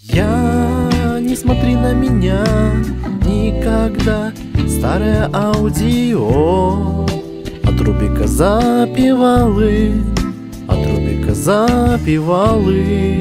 Я не смотри на меня никогда. Старое аудио От Рубика запивалы От Рубика запивалы